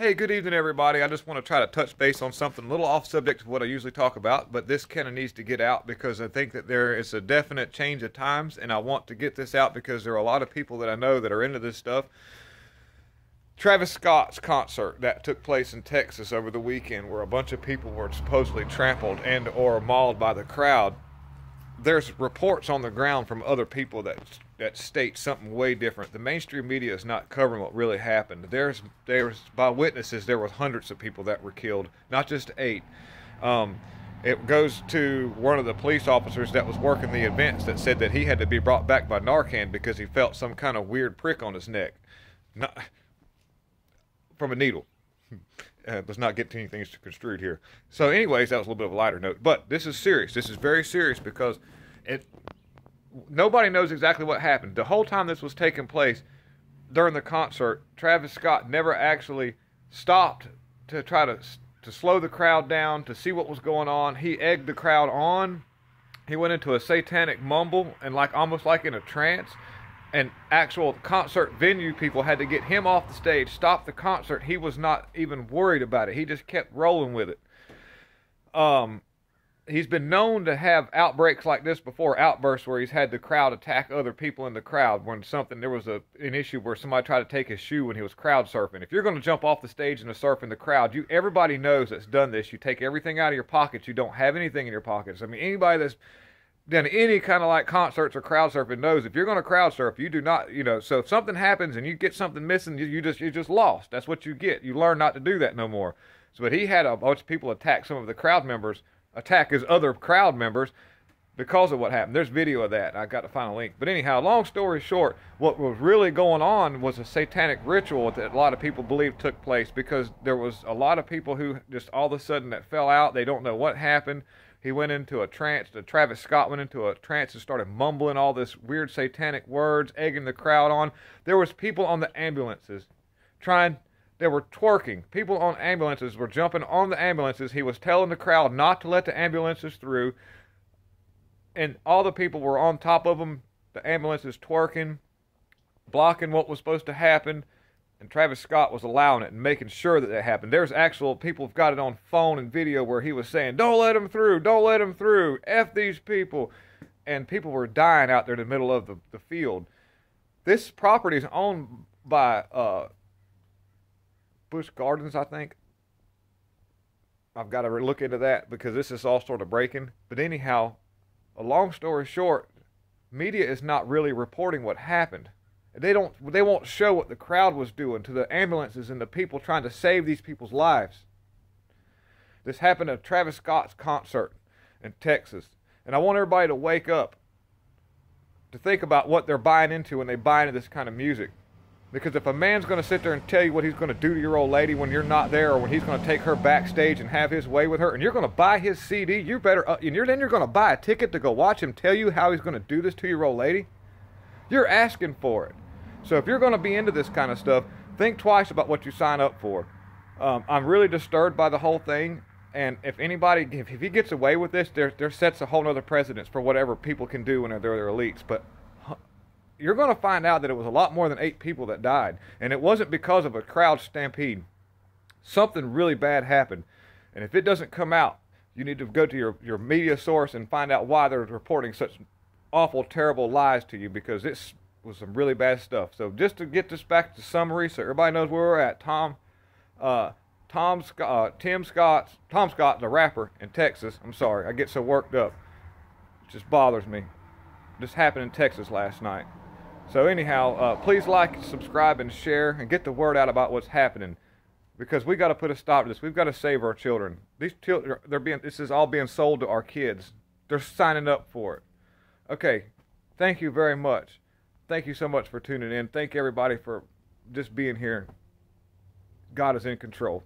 Hey, good evening, everybody. I just want to try to touch base on something a little off subject of what I usually talk about, but this kind of needs to get out because I think that there is a definite change of times, and I want to get this out because there are a lot of people that I know that are into this stuff. Travis Scott's concert that took place in Texas over the weekend, where a bunch of people were supposedly trampled and or mauled by the crowd. There's reports on the ground from other people that that state something way different. The mainstream media is not covering what really happened. There's there's by witnesses there was hundreds of people that were killed, not just eight. Um, it goes to one of the police officers that was working the events that said that he had to be brought back by Narcan because he felt some kind of weird prick on his neck, not from a needle. Uh, let's not get to anything to construed here. So, anyways, that was a little bit of a lighter note. But this is serious. This is very serious because it nobody knows exactly what happened. The whole time this was taking place during the concert, Travis Scott never actually stopped to try to to slow the crowd down to see what was going on. He egged the crowd on. He went into a satanic mumble and like almost like in a trance. And actual concert venue people had to get him off the stage, stop the concert. He was not even worried about it. He just kept rolling with it. Um, he's been known to have outbreaks like this before, outbursts where he's had the crowd attack other people in the crowd when something there was a an issue where somebody tried to take his shoe when he was crowd surfing. If you're going to jump off the stage and surf in the crowd, you everybody knows that's done this. You take everything out of your pockets. You don't have anything in your pockets. I mean, anybody that's done any kind of like concerts or crowd surfing knows if you're going to crowd surf, you do not, you know. So if something happens and you get something missing, you, you just you just lost. That's what you get. You learn not to do that no more. So, but he had a bunch of people attack some of the crowd members attack his other crowd members because of what happened. There's video of that. I got to find a link. But anyhow, long story short, what was really going on was a satanic ritual that a lot of people believe took place because there was a lot of people who just all of a sudden that fell out. They don't know what happened. He went into a trance. Travis Scott went into a trance and started mumbling all this weird satanic words, egging the crowd on. There was people on the ambulances trying they were twerking. People on ambulances were jumping on the ambulances. He was telling the crowd not to let the ambulances through. And all the people were on top of them, the ambulances twerking, blocking what was supposed to happen. And Travis Scott was allowing it and making sure that it happened. There's actual people have got it on phone and video where he was saying, Don't let them through, don't let them through, F these people. And people were dying out there in the middle of the, the field. This property is owned by uh, Busch Gardens, I think. I've got to look into that because this is all sort of breaking. But anyhow, a long story short, media is not really reporting what happened. They don't they won't show what the crowd was doing to the ambulances and the people trying to save these people's lives. This happened at Travis Scott's concert in Texas. And I want everybody to wake up to think about what they're buying into when they buy into this kind of music. Because if a man's going to sit there and tell you what he's going to do to your old lady when you're not there, or when he's going to take her backstage and have his way with her, and you're going to buy his CD, you better, uh, and you're, then you're going to buy a ticket to go watch him tell you how he's going to do this to your old lady. You're asking for it. So if you're going to be into this kind of stuff, think twice about what you sign up for. Um, I'm really disturbed by the whole thing, and if anybody, if, if he gets away with this, there there sets a whole other precedence for whatever people can do when they're, they're elites. But you're going to find out that it was a lot more than eight people that died. And it wasn't because of a crowd stampede. Something really bad happened. And if it doesn't come out, you need to go to your, your media source and find out why they're reporting such awful, terrible lies to you because this was some really bad stuff. So just to get this back to summary so everybody knows where we're at, Tom, uh, Tom Scott, uh, Tim Scott, Tom Scott, the rapper in Texas. I'm sorry, I get so worked up. It just bothers me. This happened in Texas last night. So anyhow, uh, please like, subscribe, and share, and get the word out about what's happening, because we got to put a stop to this. We've got to save our children. These children, they're being, this is all being sold to our kids. They're signing up for it. Okay, thank you very much. Thank you so much for tuning in. Thank everybody for just being here. God is in control.